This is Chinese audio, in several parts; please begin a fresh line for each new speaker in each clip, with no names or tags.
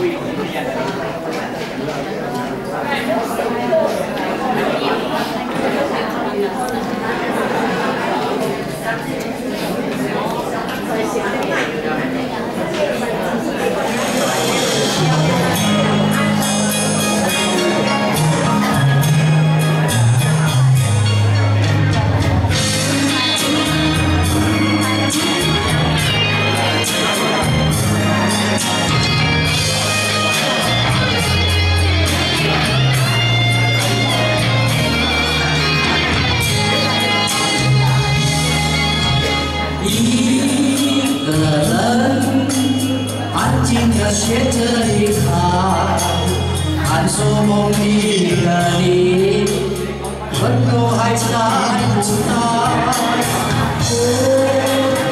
Thank you. 要学着离开，感受梦里的你，温柔还在不在？姑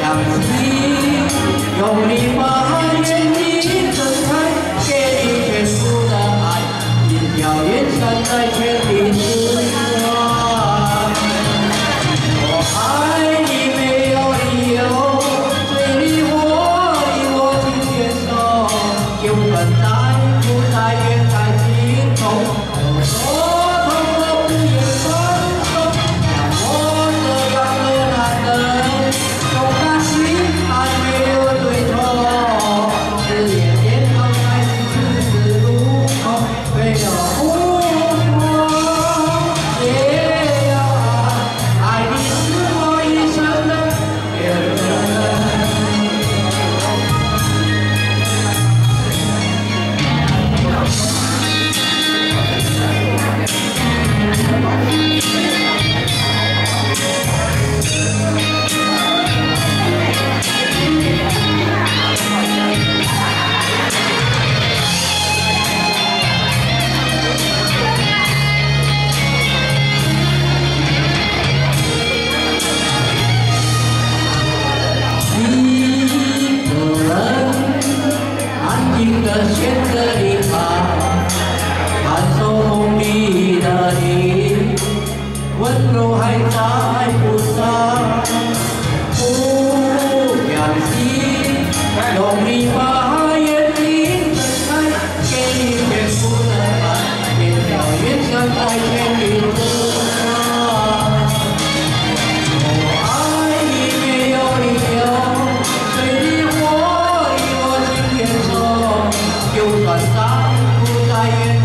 娘，你用力把你睛开，给你全部的爱，云飘云散在天边。拼命的选择离开满手风雨的你温柔还在不在不甘心在等你
Dastan Kutayen